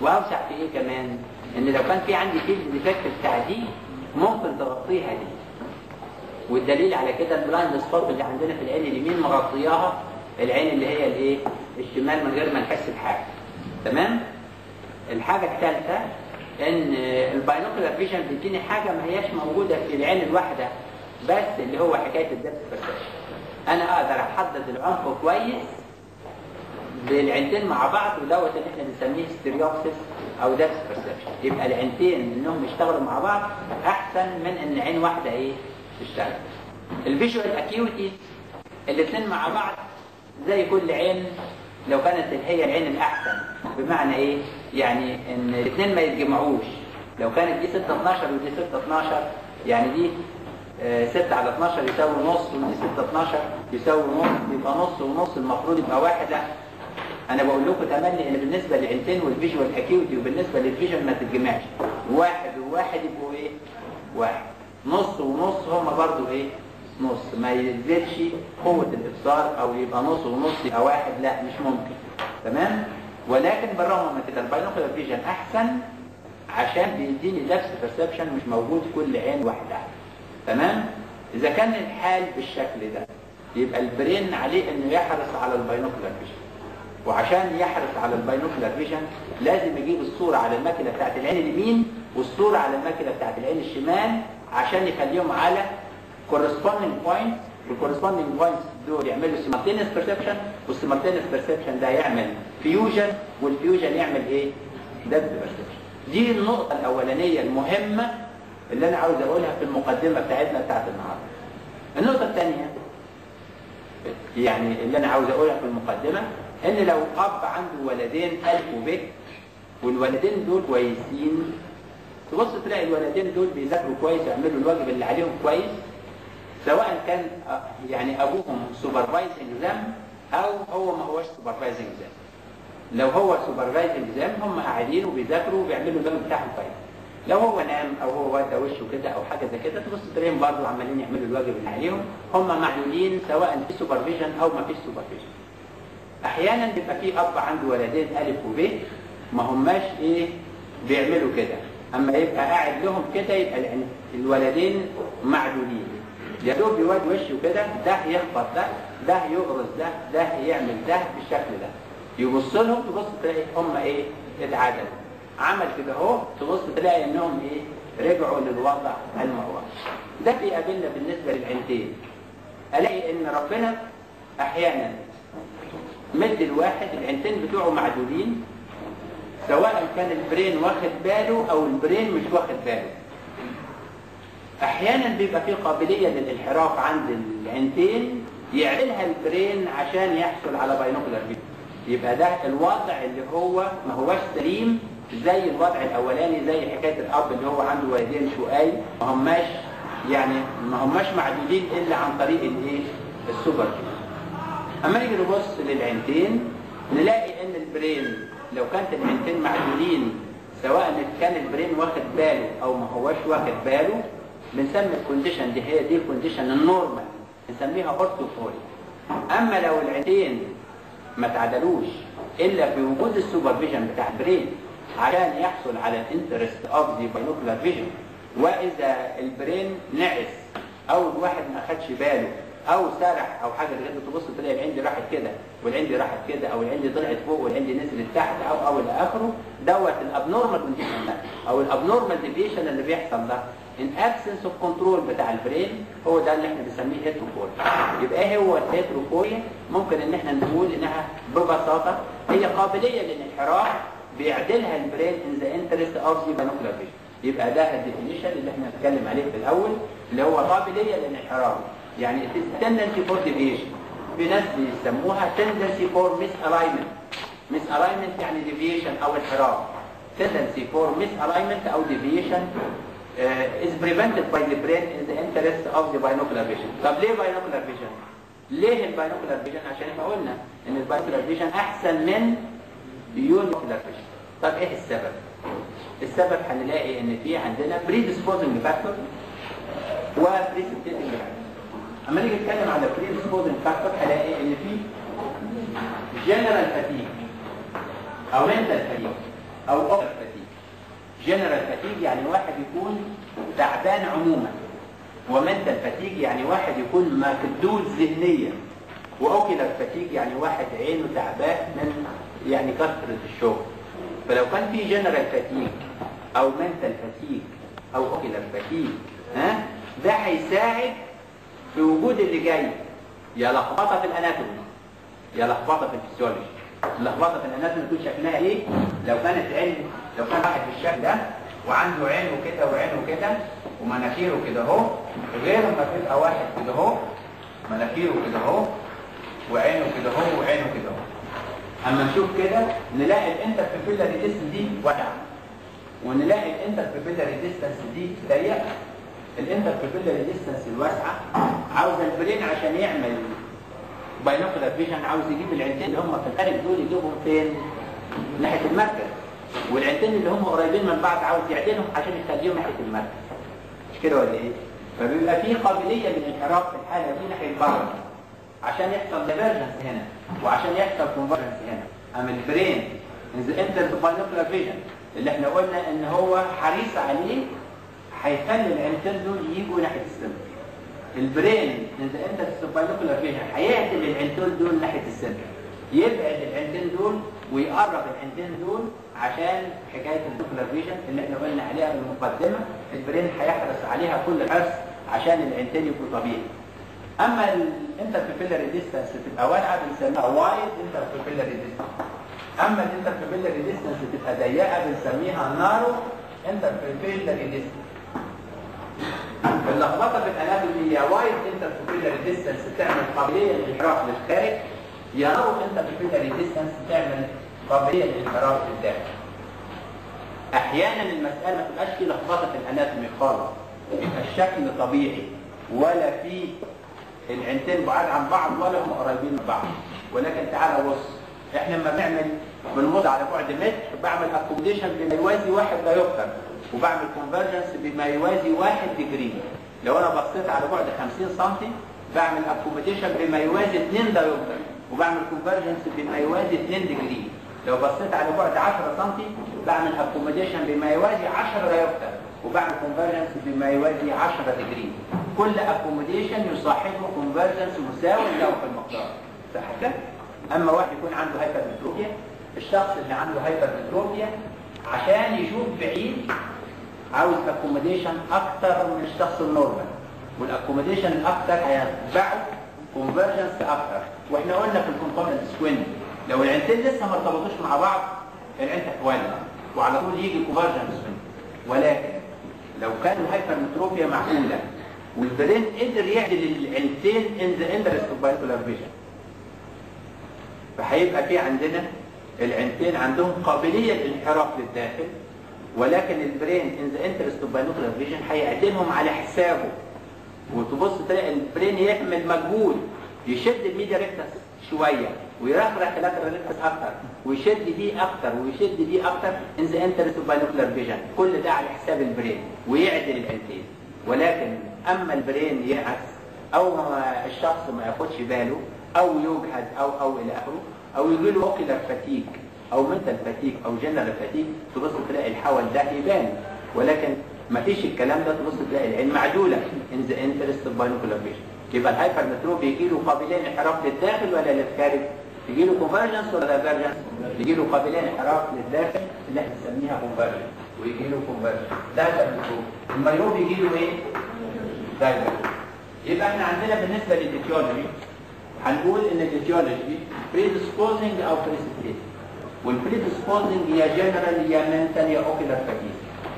واوسع في إيه كمان إن لو كان في عندي field defect دي ممكن تغطيها دي. والدليل على كده ال blind spot اللي عندنا في العين اليمين مغطياها العين اللي هي الإيه؟ الشمال من غير ما نحس بحاجة. تمام؟ الحاجة الثالثه إن ال binocular vision بيديني حاجة ما هياش موجودة في العين الواحدة بس اللي هو حكاية ال depth perception أنا أقدر أحدد العمق كويس بالعينتين مع بعض ودوت اللي إحنا بنسميه stereopsis أو depth perception يبقى العينتين إنهم يشتغلوا مع بعض أحسن من إن عين واحدة إيه تشتغل. ال visual acuity الاثنين مع بعض زي كل عين لو كانت هي العين الأحسن بمعنى إيه؟ يعني إن الاثنين ما يتجمعوش. لو كانت دي 6 12 ودي 6 12 يعني دي 6 على 12 يساوي نص ودي 6 12 يساوي نص يبقى نص ونص المفروض يبقى واحد لا أنا بقول لكم تملي إن بالنسبة للعينتين وال visual acuity وبالنسبة لل vision ما تتجمعش. واحد وواحد يبقوا إيه؟ واحد. نص ونص هما برضو إيه؟ نص. ما يزيدش قوة الإبصار أو يبقى نص ونص يبقى واحد. لا مش ممكن. تمام؟ ولكن بالرغم من كده ال binocular vision أحسن عشان بيديني depth perception مش موجود كل عين واحدة تمام؟ إذا كان الحال بالشكل ده يبقى ال brain عليه إنه يحرص على ال binocular vision وعشان يحرص على ال binocular vision لازم يجيب الصورة على الماكيولا بتاعت العين اليمين والصورة على الماكيولا بتاعت العين الشمال عشان يخليهم على corresponding points والcorresponding points دول يعملوا simultaneous perception والsimultaneous perception ده يعمل fusion وال fusion يعمل إيه؟ depth perception دي النقطة الأولانية المهمة اللي أنا عاوز أقولها في المقدمة بتاعتنا بتاعت النهاردة. النقطة الثانية يعني اللي أنا عاوز أقولها في المقدمة إن لو أب عنده ولدين ألف وب والولدين دول كويسين تبص تلاقي الولدين دول بيذاكروا كويس ويعملوا الواجب اللي عليهم كويس سواء كان يعني أبوهم supervising them أو هو ما هوش supervising them لو هو supervising them هم قاعدين وبيذاكروا وبيعملوا الواجب بتاعهم كويس. لو هو نام أو هو ودى وشه كده أو حاجة زي كده تبص تلاقيهم برضه عمالين يعملوا الواجب اللي عليهم هم معدولين سواء في supervision أو ما فيش supervision أحيانا بيبقى في أب عنده ولدين ألف وب ما هماش إيه بيعملوا كده. أما يبقى قاعد لهم كده يبقى الولدين معدولين يا دوب يودي وشه كده ده يخبط ده ده يغرز ده ده يعمل ده بالشكل ده. يبص لهم تبص تلاقي هم إيه اتعدلوا. عمل كده أهو تبص تلاقي إنهم إيه رجعوا للوضع المعووج ده بيقابلنا بالنسبة للعينتين. ألاقي إن ربنا أحيانا مدي الواحد العينتين بتوعه معدولين سواء كان ال brain واخد باله أو ال brain مش واخد باله. أحيانا بيبقى في قابلية للانحراف عند العينتين يعدلها ال brain عشان يحصل على binocular vision يبقى ده الوضع اللي هو ما هوش سليم زي الوضع الأولاني زي حكاية الأب اللي هو عنده ولدين أشقيا. ما هماش يعني ما هماش معدولين إلا عن طريق الإيه؟ السوبر. اما نيجي نبص للعينتين نلاقي إن ال brain لو كانت العينتين معدولين سواء كان ال brain واخد باله أو ما هوش واخد باله بنسمي ال condition دي هي دي ال condition ال normal بنسميها orthophoria أما لو العينتين ما تعدلوش إلا في وجود ال supervision بتاع ال brain عشان يحصل على ال interest of the binocular vision وإذا ال brain نعس أو الواحد ما اخدش باله أو سرح أو حاجة غير تبص تلاقي العين دي راحت كده والعين دي راحت كده أو العين دي طلعت فوق والعين دي نزلت تحت أو أو إلى آخره. دوت ال abnormal condition ده أو ال abnormal deviation اللي بيحصل ده. in absence of control بتاع ال brain هو ده اللي إحنا بنسميه heterophoria يبقى إيه هو ال heterophoria ممكن إن إحنا نقول إنها ببساطة هي قابلية للانحراف بيعدلها ال brain in the interest of the binocular vision يبقى ده ال definition اللي إحنا هنتكلم عليه في الأول اللي هو قابلية للانحراف. يعني tendency for deviation في ناس بيسموها tendency for misalignment misalignment يعني deviation أو انحراف tendency for misalignment أو deviation uh, is prevented by the brain in the interest of the binocular vision طب ليه binocular vision ليه ال binocular vision عشان إحنا قلنا ان ال binocular vision احسن من uniocular vision طب إيه السبب السبب هنلاقي ان في عندنا predisposing factor و precipitating factor أما نيجي نتكلم على predisposing factor هلاقي إن في general fatigue أو mental fatigue أو ocular fatigue general fatigue يعني واحد يكون تعبان عموما و mental fatigue يعني واحد يكون مكدود ذهنيا. و ocular fatigue يعني واحد عينه تعبان من يعني كثرة الشغل. فلو كان في general fatigue أو mental fatigue أو ocular fatigue ها ده هيساعد في وجود اللي جاي. يا لخبطة في ال anatomy. يا لخبطة في الفسيولوجي اللخبطه في ال anatomy تكون شكلها إيه؟ لو كانت عين لو كان واحد بالشكل ده وعنده عينه كده وعينه كده ومناخيره كده أهو غير ما تبقى واحد كده أهو مناخيره كده أهو وعينه كده أهو وعينه كده أهو. أما نشوف كده نلاقي ال interpupillary distance دي واسعه ونلاقي ال interpupillary distance دي ضيقه ال interpupillary distance الواسعة عاوز ال brain عشان يعمل. binocular vision عاوز يجيب العينتين اللي هم في الخارج دول يجيبهم فين؟ ناحية المركز. والعينتين اللي هم قريبين من بعض عاوز يعدلهم عشان يخليهم ناحية المركز. مش كده ولا إيه؟ فبيبقى في قابلية للانحراف في الحالة دي ناحية بره عشان يحصل divergence هنا وعشان يحصل convergence هنا. أما ال brain interest binocular vision اللي إحنا قلنا إن هو حريص عليه هيخلي العينتين دول يجوا ناحية ال center البرين انت أنت باينوكولار فيجن هيعدل العينتين دول ناحية السنتر يبعد العينتين دول ويقرب العينتين دول عشان حكاية ال binocular vision اللي إحنا قلنا عليها في المقدمة. ال brain هيحرص عليها كل حرص عشان العينتين يبقوا طبيعي. أما ال interpupillary distance تبقى واسعه بنسميها wide interpupillary distance أما ال interpupillary distance تبقى ضيقة بنسميها narrow interpupillary distance اللخبطة في ال anatomy يا wide interpupillary distance بتعمل قابلية للانحراف للخارج يا narrow interpupillary distance بتعمل قابلية للانحراف للداخل أحيانا المسألة ما تبقاش في لخبطة في ال anatomy خالص. يبقى الشكل طبيعي ولا في العينتين بعاد عن بعض ولا هم قريبين من بعض. ولكن تعالى بص إحنا لما بنعمل بنبص على بعد متر بعمل accommodation بما يوازي واحد diopter وبعمل convergence بما يوازي واحد degree لو أنا بصيت على بعد 50 سم بعمل accommodation بما يوازي 2 diopter وبعمل convergence بما يوازي 2 degree لو بصيت على بعد 10 سم بعمل accommodation بما يوازي 10 diopter وبعمل convergence بما يوازي 10 degree كل accommodation يصاحبه convergence مساوي له في المقدار. صح كده؟ أما واحد يكون عنده hypermetropia الشخص اللي عنده hypermetropia عشان يشوف بعيد عاوز accommodation أكتر من الشخص ال normal. وال accommodation الاكتر هيتبعه convergence أكتر وإحنا قلنا في ال concomitant squint لو العينتين لسه ما ارتبطوش مع بعض العين تتولد وعلى طول يجي convergent squint ولكن لو كان ال hypermetropia معقولة وال brain قدر يعدل العينتين in the interest of binocular vision فهيبقى في عندنا العينتين عندهم قابلية للانحراف للداخل. ولكن ال brain in the interest of binocular vision هيعدلهم على حسابه. وتبص تلاقي ال brain يعمل مجهود يشد ال medial rectus شوية ويرخرخ ال lateral rectus أكتر ويشد دي أكتر ويشد دي أكتر in the interest of binocular vision كل ده على حساب ال brain ويعدل العينتين ولكن أما ال brain يعكس أو الشخص ما ياخدش باله أو يجهد أو أو إلى آخره أو يجي له ocular fatigue أو mental fatigue أو general fatigue تبص تلاقي الحول ده يبان ولكن ما فيش الكلام ده تبص تلاقي العين معدولة. in the interest binocular vision يبقى ال hypermetrope يجي له قابلية انحراف للداخل ولا للخارج؟ يجي له convergence ولا divergence يجي له قابلية انحراف للداخل اللي إحنا بنسميها convergence ويجي له convergence ده hypermetrope ال myope يجي له إيه؟ divergence يبقى إحنا عندنا بالنسبة للفيسيولوجي هنقول إن الفيسيولوجي predisposing أو precipitating وال predisposing يا جنرال يا mental يا ocular fatigue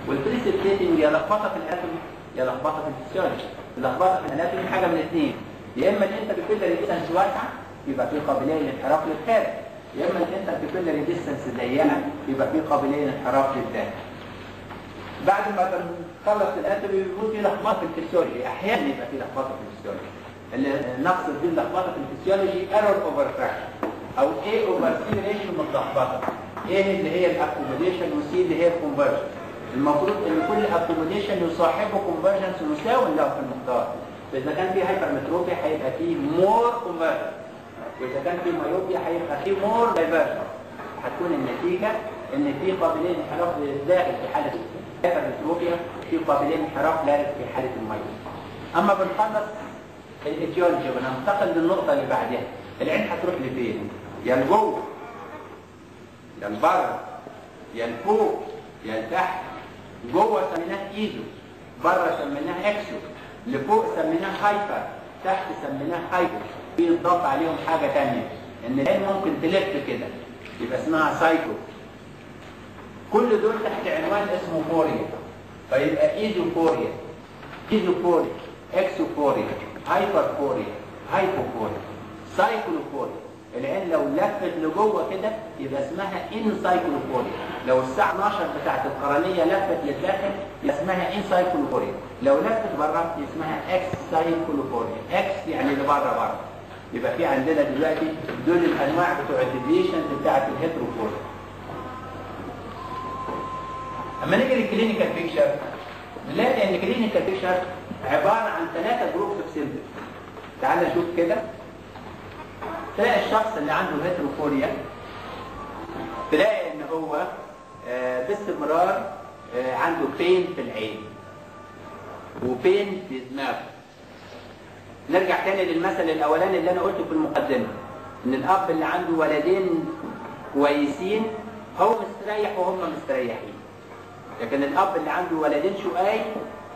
وال precipitating يا لخبطة في ال anatomy يا لخبطة في الفسيولوجي اللخبطه في ال anatomy حاجة من الاثنين. يا إما ال interpupillary distance واسعه يبقى في قابلية للانحراف للخارج. يا إما ال interpupillary distance ضيقة يبقى في قابلية للانحراف للداخل. بعد ما تخلص ال anatomy بيكون في لخبطة في الفسيولوجي أحيانا يبقى في لخبطة في الفسيولوجي اللي نقصد دي اللخبطة في ال physiology error of refraction أو A over C ratio متلخبطة. A اللي هي ال accommodation و C اللي هي ال convergence المفروض إن كل accommodation يصاحبه convergence مساوي له في المقدار. فإذا كان في hypermetropia هيبقى فيه more convergence وإذا كان في myopia هيبقى فيه more divergence هتكون النتيجة إن في قابلية انحراف داخل في حالة ال hypermetropia في قابلية انحراف خارج في حالة ال myopia. أما بنخلص ال etiology وننتقل للنقطة اللي بعدها. العين هتروح لفين؟ يا لفوق يا لتحت جوه سميناه eso برة سميناه exo لفوق سميناه hyper تحت سميناه hypo في يضاف عليهم حاجة ثانية إن العين ممكن تلف كده يبقى اسمها سايكو. كل دول تحت عنوان اسمه phoria. فيبقى esophoria esophoria exophoria hyperphoria hypophoria cyclophoria العين لو لفت لجوه كده يبقى اسمها incyclophoria لو الساعة 12 بتاعت القرنية لفت للداخل يبقى اسمها incyclophoria لو لفت بره اسمها excyclophoria ex يعني لبره بره يبقى في عندنا دلوقتي دول الأنواع بتوع ال deviation بتاعت ال heterophoria أما نيجي لل clinical picture نلاقي ان ال clinical picture عبارة عن ثلاثة groups of symptoms تعال نشوف كده. تلاقي الشخص اللي عنده هيتروفوريا تلاقي إن هو آه باستمرار آه عنده بين في العين وبين في دماغه. نرجع تاني للمثل الأولاني اللي أنا قلته في المقدمة إن الأب اللي عنده ولدين كويسين هو مستريح وهم مستريحين. لكن الأب اللي عنده ولدين شقاي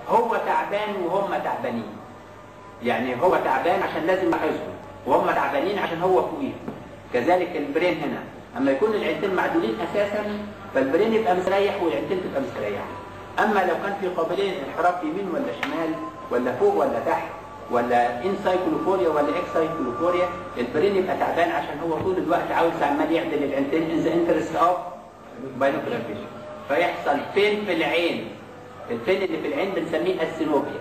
هو تعبان وهم تعبانين. يعني هو تعبان عشان لازم يحفظهم وهم تعبانين عشان هو فوقيهم كذلك ال brain هنا. أما يكون العينتين معدولين أساسا فال brain يبقى مستريح والعينتين تبقى مستريحة. أما لو كان في قابلية انحراف يمين ولا شمال ولا فوق ولا تحت ولا incyclophoria ولا excyclophoria ال brain يبقى تعبان عشان هو طول الوقت عاوز عمال يعدل العينتين in the interest of فيحصل pain في العين؟ ال pain اللي في العين بنسميه asthenopia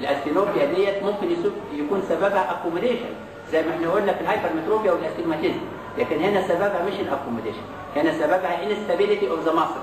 ال asthenopia ديت ممكن يكون سببها accommodation زي ما إحنا قلنا في ال hypermetropia وال astigmatism لكن هنا سببها مش ال accommodation. هنا سببها instability of the muscle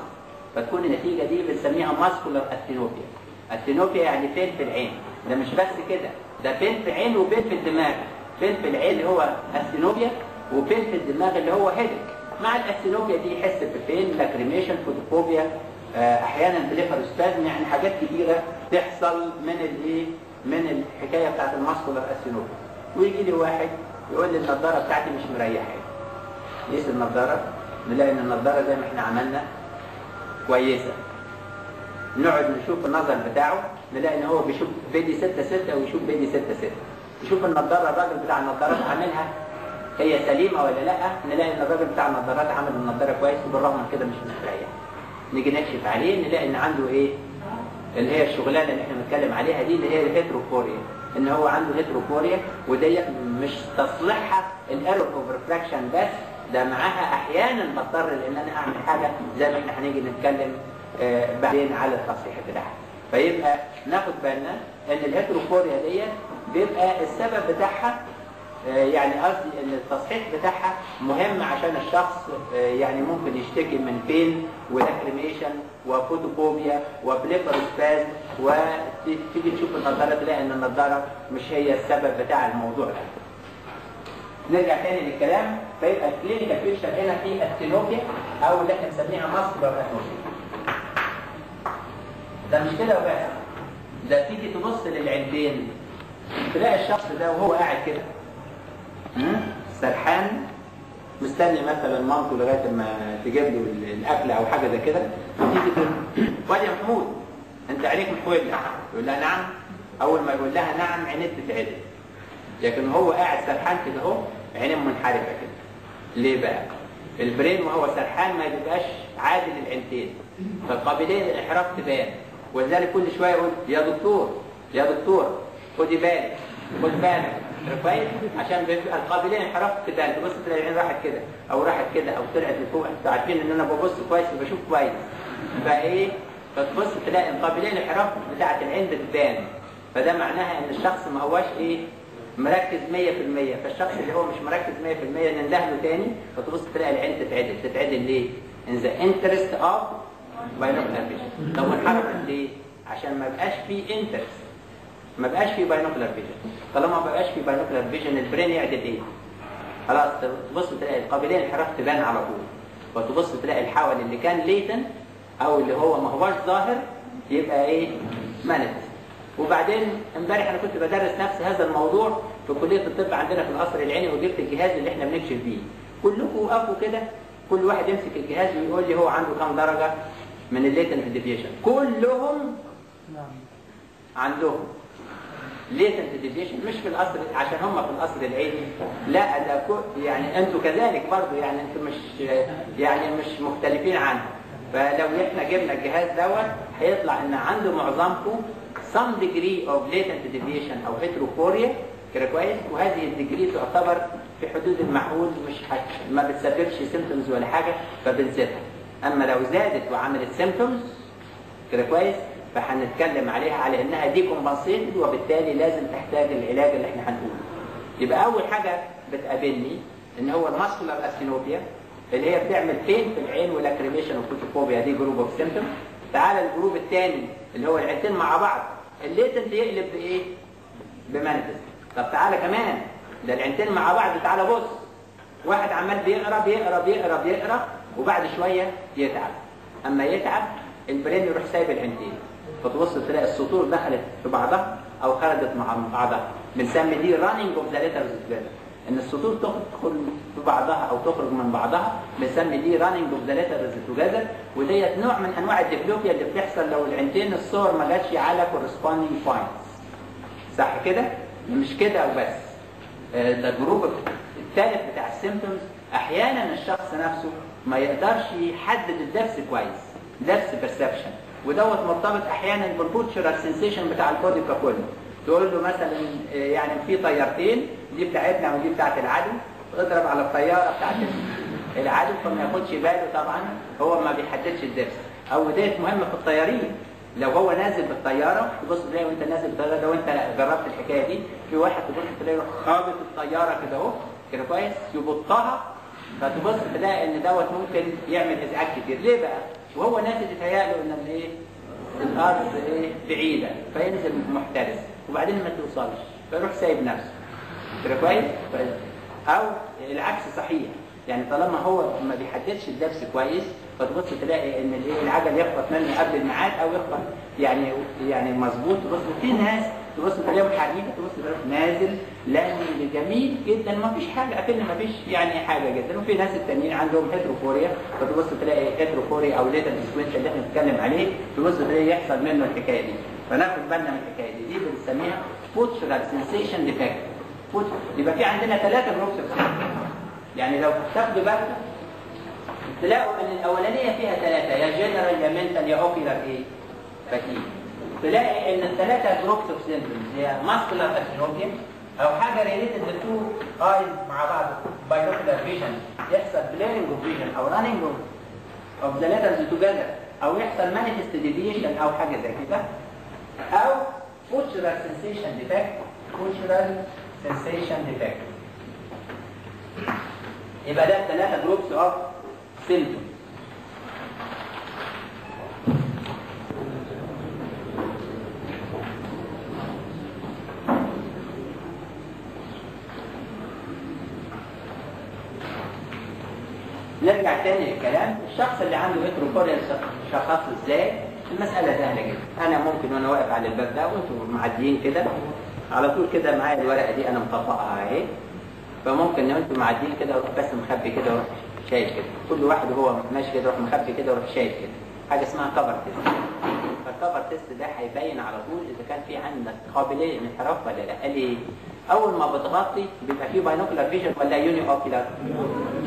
فتكون النتيجة دي بنسميها muscular asthenopia asthenopia يعني pain في العين؟ ده مش بس كده. ده pain في العين و pain في الدماغ. pain في العين اللي هو asthenopia و pain في الدماغ اللي هو headache مع ال asthenopia دي يحس ب pain؟ lacrimation photophobia أحيانا blepharospasm. يعني حاجات كتيرة تحصل من الايه من الحكاية بتاعت ال muscular asthenopia ويجي لي واحد يقول لي النضاره بتاعتي مش مريحة. قيس النضاره نلاقي إن النضاره زي ما إحنا عملنا كويسة. نقعد نشوف النظر بتاعه نلاقي إن هو بيشوف في دي 6 6 ويشوف في دي 6 6 يشوف النضاره الراجل بتاع النضارات عاملها هي سليمة ولا لأ؟ نلاقي إن الراجل بتاع النضارات عامل النضاره كويس وبالرغم من كده مش مستريح نيجي نكشف عليه نلاقي إن عنده إيه؟ اللي هي الشغلانة اللي إحنا بنتكلم عليها دي اللي هي ال heterophoria إن هو عنده heterophoria وديت مش تصليحها ال error of refraction بس ده معاها أحيانا بضطر ان أنا أعمل حاجة زي ما إحنا هنيجي نتكلم آه بعدين على التصحيح بتاعها. فيبقى ناخد بالنا إن ال heterophoria ديت بيبقى السبب بتاعها آه يعني قصدي إن التصحيح بتاعها مهم عشان الشخص آه يعني ممكن يشتكي من pain و lacrimation و photophobia و blepharospasm وتيجي تشوف النضارة تلاقي ان النضارة مش هي السبب بتاع الموضوع ده. نرجع تاني للكلام فيبقى ال clinical picture هنا في asthenopia أو اللي إحنا بنسميها muscular asthenopia. ده مش كده وبس ده تيجي تبص للعينتين تلاقي الشخص ده وهو قاعد كده سرحان مستني مثلا مامته لغاية ما تجيب له الأكل أو حاجة زي كده تيجي تقول واد يا محمود أنت عينيك محوله يقول لها نعم. أول ما يقول لها نعم عينيه تتعدل لكن هو قاعد سرحان كده أهو عينيه منحرفة كده. ليه بقى؟ البرين وهو سرحان ما بيبقاش عادل العينتين فقابليه الانحراف تبان. ولذلك كل شوية يقول يا دكتور يا دكتور خدي بالك خد بالك. كويس عشان القابلين انحراف تبان تبص تلاقي العين راحت كده أو راحت كده أو طلعت لفوق أنتوا عارفين إن أنا ببص كويس وبشوف كويس. فايه فتبص تلاقي القابلين الانحراف بتاعت العين بتبان. فده معناها إن الشخص ما هواش إيه؟ مركز 100% فالشخص اللي هو مش مركز 100% ننده له تاني فتبص تلاقي العين تتعدل. تتعدل ليه؟ in the interest of binocular vision طب انحرفت ليه؟ عشان ما بقاش فيه interest ما بقاش فيه binocular vision طالما ما بقاش فيه binocular vision ال brain يعدل إيه؟ خلاص تبص تلاقي القابلية الانحراف تبان على طول. فتبص تلاقي الحول اللي كان latent أو اللي هو ما هوش ظاهر يبقى إيه؟ manifest وبعدين امبارح أنا كنت بدرس نفس هذا الموضوع في كلية الطب عندنا في القصر العيني وجبت الجهاز اللي إحنا بنكشف بيه. كلكم وقفوا كده. كل واحد يمسك الجهاز ويقول لي هو عنده كام درجة من ال latent deviation كلهم عندهم. latent deviation مش في القصر عشان هم في القصر العيني لا ده يعني أنتوا كذلك برضو يعني أنتوا مش يعني مش مختلفين عنهم فلو إحنا جبنا الجهاز دوت هيطلع إن عنده معظمكم some degree of latent deviation أو heterophoria. كده كويس؟ وهذه ال degree تعتبر في حدود المعقول مش حاجة ما بتسببش symptoms ولا حاجة فبنسيبها أما لو زادت وعملت symptoms كده كويس؟ فهنتكلم عليها على إنها decompensated وبالتالي لازم تحتاج العلاج اللي إحنا هنقوله. يبقى أول حاجة بتقابلني إن هو ال muscular asthenopia اللي هي بتعمل pain في العين و lacrimation و photophobia دي group of symptoms تعالى ال group الثاني اللي هو العينتين مع بعض. ال latent يقلب بإيه؟ ب manifest طب تعالى كمان ده العينتين مع بعض تعالى بص. واحد عمال بيقرأ بيقرأ بيقرأ بيقرأ وبعد شوية يتعب. أما يتعب ال brain يروح سايب العينتين. فتبص تلاقي السطور دخلت في بعضها أو خرجت مع بعضها. بنسمي دي running of the letters إن السطور تدخل في بعضها أو تخرج من بعضها بنسمي دي running of the letters together وديت نوع من أنواع ال diplopia اللي بتحصل لو العينتين الصور ما جاتش على corresponding points صح كده؟ مش كده وبس. آه، ده ال group الثالث بتاع ال symptoms أحيانا الشخص نفسه ما يقدرش يحدد ال depth كويس. depth perception ودوت مرتبط أحيانا بال postural sensation بتاع ال body ككل. تقول له مثلا آه، يعني في طيارتين دي بتاعتنا ودي بتاعت العدو اضرب على الطيارة بتاعت العدو فما ياخدش باله طبعا هو ما بيحددش ال depth أو ديت مهمة في الطيارين. لو هو نازل بالطيارة تبص تلاقي وانت نازل بالطيارة لو انت جربت الحكاية دي في واحد تبص تلاقي خابط الطيارة كده أهو كده كويس يبطها فتبص تلاقي إن دوت ممكن يعمل إزعاج كتير. ليه بقى؟ وهو نازل يتهيأ له ان الايه؟ الأرض إيه؟ بعيدة فينزل محترس. وبعدين ما توصلش. فيروح سايب نفسه. كده كويس؟ ف- أو العكس صحيح. يعني طالما هو ما بيحددش الدبس كويس فتبص تلاقي إن الايه العجل يخبط منه قبل الميعاد أو يخبط يعني يعني مظبوط. تبص في ناس تبص تلاقيهم حريفه تبص تلاقيهم نازل. لأني جميل جدا ما فيش حاجة أكن ما فيش يعني حاجة جدا. وفي ناس التانيين عندهم هيتروفوريا فتبص تلاقي هيتروفوريا أو ليتر سكوينت اللي إحنا بنتكلم عليه تبص تلاقي يحصل منه الحكاية دي. فناخد بالنا من الحكاية دي. دي بنسميها فوتشرال سنسيشن ديفكت يبقى في عندنا ثلاثة جروبس يعني لو تاخدوا بالكم تلاقوا إن الأولانية فيها ثلاثة يا جنرال يا منتال يا اوكيلر إيه؟ فاتين تلاقي إن الثلاثه groups of symptoms هي muscular asthenopia أو حاجة related ل two eyes مع بعض binocular vision يحصل blurring of vision أو running of the letters together أو يحصل manifest deviation أو حاجة زي كده. أو postural sensation defect postural sensation defect يبقى ده ثلاثة groups of symptoms نرجع تاني للكلام. الشخص اللي عنده heterophoria شخص إزاي؟ المسألة سهلة جدا. أنا ممكن وأنا واقف على الباب ده وأنتم معديين كده. على طول كده معايا الورقة دي أنا مطبقها أهي. فممكن لو أنتم معديين كده أروح بس مخبي كده وأروح شايل كده. كل واحد وهو ماشي كده يروح مخبي كده ويروح شايل كده. حاجة اسمها cover test فال cover test ده هيبين على طول إذا كان في عندك قابلية للانحراف ولا لأ. قال لي أول ما بتغطي بيبقى في binocular vision ولا uniocular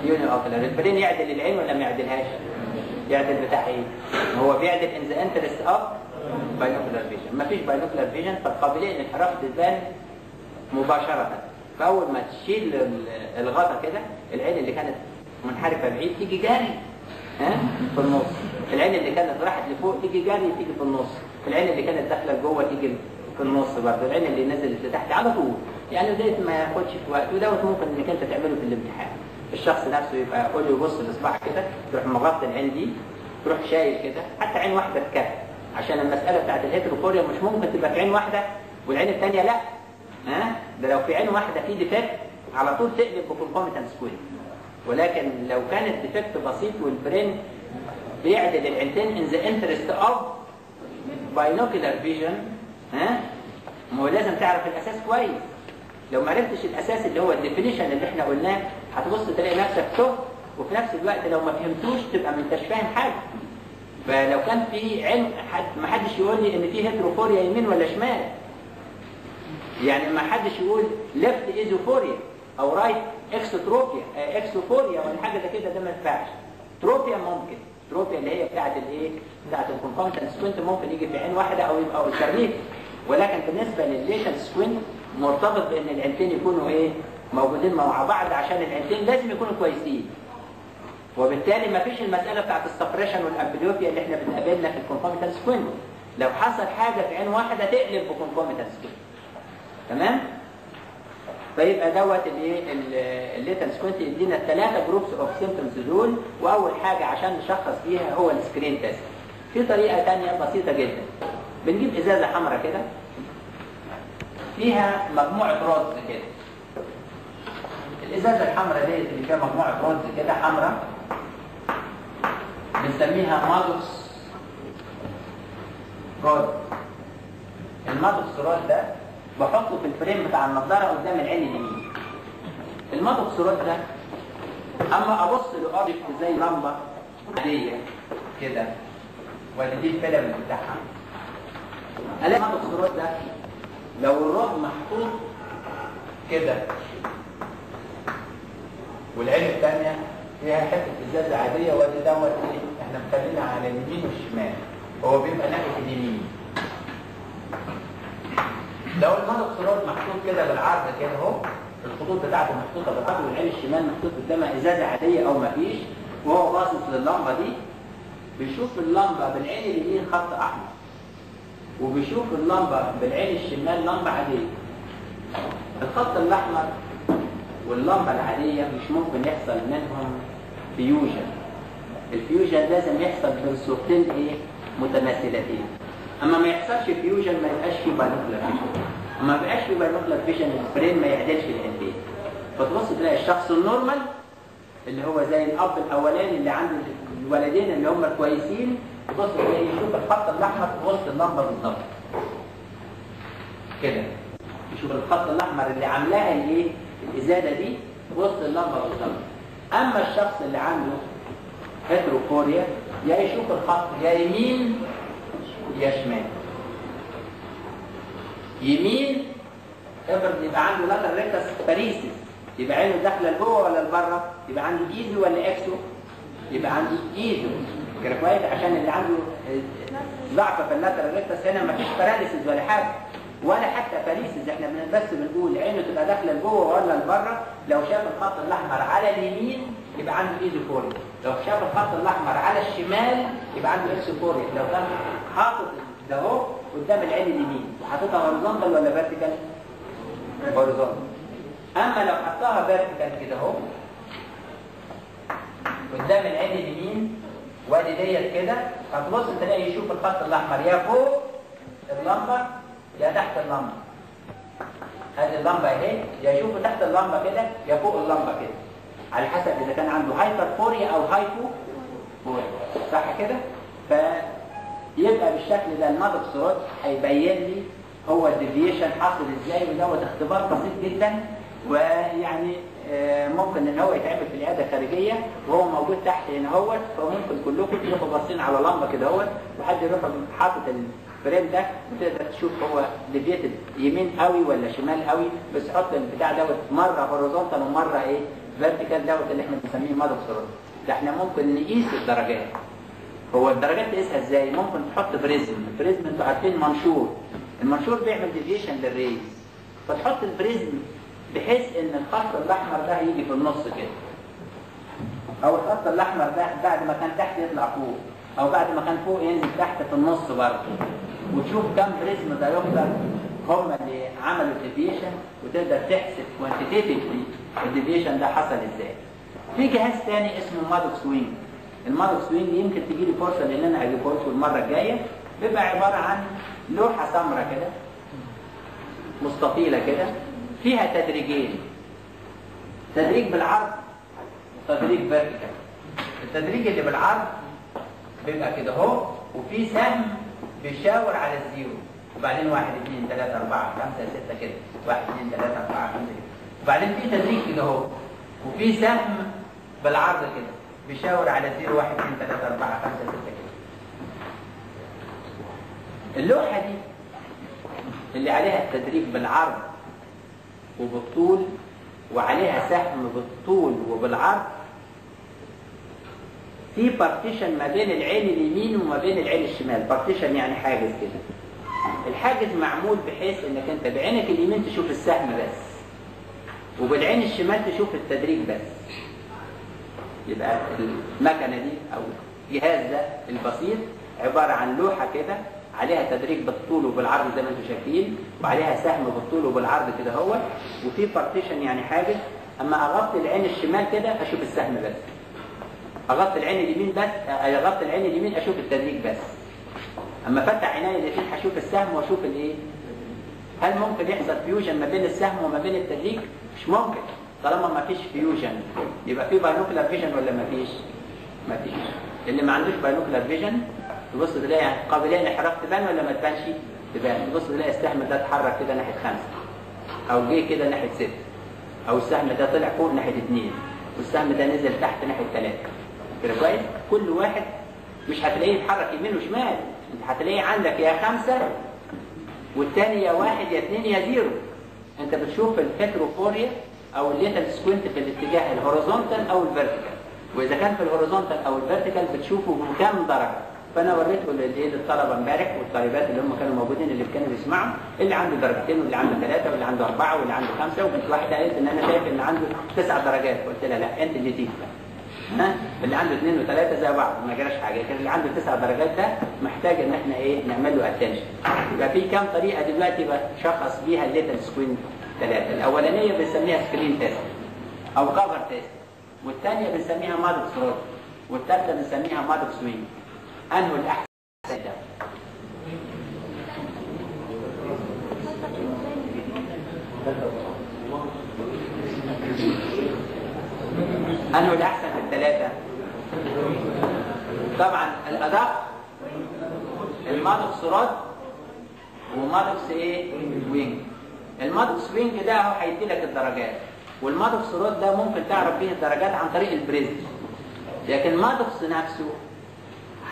uniocular ال brain يعدل العين ولا ما يعدلهاش؟ يعدل بتاع إيه هو بيعدل in the interest of binocular vision ما فيش binocular vision فالقابلية للانحراف تبان مباشرة. فأول ما تشيل الغطا كده العين اللي كانت منحرفة بعيد تيجي جاري ها في النص العين اللي كانت راحت لفوق تيجي جاري تيجي في النص. العين اللي كانت داخلة لجوه تيجي في النص برضه. العين اللي نزلت لتحت على طول. يعني ديت ما ياخدش في وقت. ودوت ممكن إنك أنت تعمله في الامتحان. الشخص نفسه يبقى يقول له يبص لإصبعك كده تروح مغطي العين دي تروح شايل كده. حتى عين واحدة تكفي. عشان المسألة بتاعت ال heterophoria مش ممكن تبقى في عين واحدة والعين الثانية لا. ها؟ ده لو في عين واحدة في defect على طول تقلب ب concomitant squint ولكن لو كان ال defect بسيط وال brain بيعدل العينتين in the interest of binocular vision ها؟ ما هو لازم تعرف الأساس كويس. لو ما عرفتش الأساس اللي هو ال definition اللي إحنا قلناه هتبص تلاقي نفسك تهت وفي نفس الوقت لو ما فهمتوش تبقى ما انتش فاهم حاجة. فلو كان في علم حد ما حدش يقول لي إن في heterophoria يمين ولا شمال. يعني ما حدش يقول left esophoria أو right exotropia exophoria ولا حاجة زي كده ده ما ينفعش. tropia ممكن. tropia اللي هي بتاعت الايه؟ بتاعت ال concomitant squint ممكن يجي في عين واحدة أو يبقى alternating ولكن بالنسبة للل latent squint مرتبط بإن العينتين يكونوا إيه؟ موجودين مع بعض عشان العينتين لازم يكونوا كويسين. وبالتالي ما فيش المسألة بتاعت ال suppression وال amblyopia اللي إحنا بنقابلنا في ال concomitant squint لو حصل حاجة في عين واحدة تقلب ب concomitant squint تمام؟ فيبقى دوت الايه؟ ال latent squint يدينا الثلاثه groups of symptoms دول وأول حاجة عشان نشخص بيها هو ال screen test. في طريقة ثانية بسيطة جدا. بنجيب إزازة حمراء كده. فيها مجموعة rods كده. الإزازة الحمراء ديت اللي فيها مجموعة rods كده حمراء بنسميها Maddox rod ال Maddox rod ده بحطه في ال frame بتاع النظاره قدام العين اليمين. ال Maddox rod ده أما أبص ل object زي لمبة عاديه كده وادي ال filament بتاعها. ألاقي ال Maddox rod ده لو ال rod محطوط كده والعين الثانية فيها حتة ازازة عادية وادي دوت إيه إحنا مخلينا على اليمين والشمال. هو بيبقى ناحية اليمين. لو المنطق رود محطوط كده بالعرض كده اهو الخطوط بتاعته محطوطة بالعرض والعين الشمال محطوط قدامها إزازة عادية أو ما فيش وهو باصص لللمبة دي بيشوف اللمبة بالعين اليمين خط أحمر وبيشوف اللمبة بالعين الشمال لمبة عادية. الخط الأحمر واللمبة العادية مش ممكن يحصل منهم fusion ال fusion لازم يحصل بين صورتين إيه؟ متماثلتين. أما ما يحصلش fusion ما يبقاش فيه binocular ما يبقاش فيه binocular vision ال brain ما يعدلش العينين فتبص تلاقي الشخص ال normal اللي هو زي الأب الأولاني اللي عنده الولدين اللي هم كويسين تبص تلاقي يشوف الخط الأحمر في وسط اللمبه بالظبط. كده. يشوف الخط الأحمر اللي عاملاها الايه الازازه دي في وسط اللمبه بالظبط. أما الشخص اللي عنده heterophoria يا يشوف الخط يا يمين يا شمال. يمين افرض يبقى عنده lateral rectus paresis يبقى عينه داخلة لجوه ولا لبرة؟ يبقى عنده eso ولا اكسو يبقى عنده ايزو كده كويس؟ عشان اللي عنده ضعف في ال lateral rectus هنا ما فيش paralysis ولا حاجة. ولا حتى paresis إحنا بس بنقول عينه تبقى داخلة لجوه ولا لبرة؟ لو شاف الخط الأحمر على اليمين يبقى عنده esophoria لو شاف الخط الأحمر على الشمال يبقى عنده exophoria لو كان حاطط ده اهو قدام العين اليمين. وحاططها horizontal ولا vertical horizontal. أما لو حطها vertical كده اهو قدام العين اليمين وادي ديت كده هتبص تلاقي يشوف الخط الأحمر. يا فوق اللمبة يا تحت اللمبة. هذه اللمبة اهي يا يشوفه تحت اللمبة كده يا فوق اللمبة كده. على حسب إذا كان عنده hyperphoria أو hypophoria صح كده؟ فيبقى بالشكل ده ال Maddox rod هيبين لي هو ال deviation حصل إزاي ودوت اختبار بسيط جدا ويعني ممكن إن هو يتعمل في العيادة الخارجيه وهو موجود تحت هنا أهوت فممكن كلكم تروحوا باصين على لمبة كده أهوت وحد يروح حاطط ال frame ده وتقدر تشوف هو deviated يمين قوي ولا شمال قوي بس حط البتاع دوت مرة horizontal ومرة إيه vertical دوت اللي إحنا بنسميه rod ده إحنا ممكن نقيس الدرجات. هو الدرجات تقيسها إزاي؟ ممكن تحط prism. ال prism أنتوا عارفين منشور المنشور بيعمل deviation لل rays. فتحط ال prism بحيث إن الخط الأحمر ده يجي في النص كده. أو الخط الأحمر ده بعد ما كان تحت يطلع فوق. أو بعد ما كان فوق ينزل تحت في النص برضه. وتشوف كم prism ده يقدر هم اللي عملوا ال deviation وتقدر تحسب quantitatively ال deviation ده حصل إزاي. في جهاز ثاني اسمه Maddox wing. ال Maddox wing يمكن تجي لي فرصة لأن أنا هجيبه لكم المره الجاية بيبقى عبارة عن لوحة سمراء كده مستطيلة كده فيها تدريجين. تدريج بالعرض تدريج vertical. التدريج اللي بالعرض بيبقى كده اهو وفي سهم بيشاور على الزيرو. وبعدين واحد اثنين ثلاثة أربعة خمسة ستة كده. واحد اثنين ثلاثة أربعة خمسة كده. وبعدين في تدريج كده اهو وفي سهم بالعرض كده. بيشاور على الزيرو واحد اثنين ثلاثة أربعة خمسة ستة كده. اللوحة دي اللي عليها التدريج بالعرض وبالطول وعليها سهم بالطول وبالعرض في partition ما بين العين اليمين وما بين العين الشمال. partition يعني حاجز كده. الحاجز معمول بحيث إنك أنت بعينك اليمين تشوف السهم بس وبالعين الشمال تشوف التدريج بس. يبقى المكنة دي أو الجهاز ده البسيط عبارة عن لوحة كده عليها تدريج بالطول وبالعرض زي ما أنتم شايفين وعليها سهم بالطول وبالعرض كده هو وفي partition يعني حاجز أما أغطي العين الشمال كده أشوف السهم بس. أغطي العين اليمين بس أغطي العين اليمين أشوف التدريج بس. أما فتح عيني الاثنين هشوف السهم وأشوف الإيه؟ هل ممكن يحصل fusion ما بين السهم وما بين التدريج؟ مش ممكن. طالما ما فيش fusion يبقى في binocular vision ولا ما فيش؟ ما فيش. اللي ما عندوش binocular vision تبص تلاقي قابليه انحراف تبان ولا ما تبانش؟ تبان. تبص تلاقي السهم ده اتحرك كده ناحية خمسة. أو جه كده ناحية ستة. أو السهم ده طلع فوق ناحية اثنين والسهم ده نزل تحت ناحية ثلاثة كده كويس؟ كل واحد مش هتلاقيه يتحرك يمين وشمال. أنت هتلاقيه عندك يا خمسة والتاني يا واحد يا اثنين يا زيرو. أنت بتشوف ال heterophoria أو ال latent squint في الاتجاه ال horizontal أو ال vertical. وإذا كان في ال horizontal أو ال vertical بتشوفه بكام درجة. فأنا وريته للايه للطلبه امبارح والطالبات اللي هم كانوا موجودين اللي كانوا بيسمعوا اللي عنده درجتين واللي عنده ثلاثة واللي عنده أربعة واللي عنده خمسة وكانت واحدة قالت إن أنا شايف إن عنده تسع درجات. قلت لها لا أنت اللي تيجي ها؟ اللي عنده اثنين وثلاثه زي بعض ما جراش حاجة. لكن اللي عنده تسع درجات ده محتاج إن إحنا إيه نعمل له attention يبقى في كام طريقة دلوقتي بشخص بيها ال latent squint ثلاثة. الأولانية بنسميها screen test أو cover test والثانية بنسميها Maddox rod والثالثة بنسميها Maddox wing أنه الأحسن. ده أنه الأحسن في الثلاثة. طبعا الأدق ال Maddox rod و Maddox إيه؟ wing ال Maddox wing ده هو هيدي لك الدرجات وال Maddox rod ده ممكن تعرف فيه الدرجات عن طريق ال prism لكن Maddox نفسه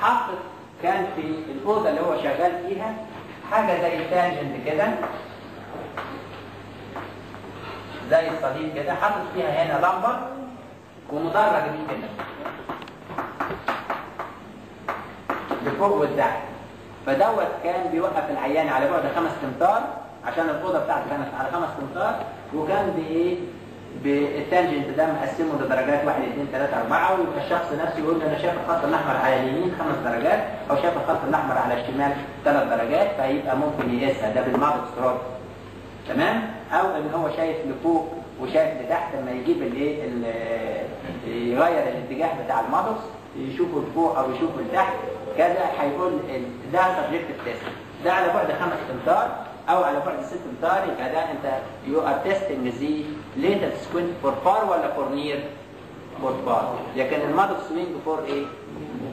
حاطط كان في الأوضة اللي هو شغال فيها حاجة زي tangent كده زي الصليب كده حاطط فيها هنا لمبة ومدرج دي كده. لفوق والتحت. فدوت كان بيوقف العيان على بعد خمس امتار عشان الأوضة بتاعته كانت على خمس امتار وكان بإيه؟ بال tangent ده مقسمه لدرجات 1 2 3 4 ويبقى الشخص نفسه يقول أنا شايف الخط الأحمر على اليمين خمس درجات أو شايف الخط الأحمر على الشمال ثلاث درجات فيبقى ممكن يقيسها ده بال Maddox rod تمام؟ أو إن هو شايف لفوق وشايف لتحت لما يجيب الايه يغير الاتجاه بتاع ال Maddox يشوفه لفوق أو يشوفه لتحت كذا هيقول ده subjective test ده على بعد خمس امتار أو على بعد ست امتار يبقى ده انت you are testing the latent squint for far ولا for near for far لكن ال Maddox wing for إيه؟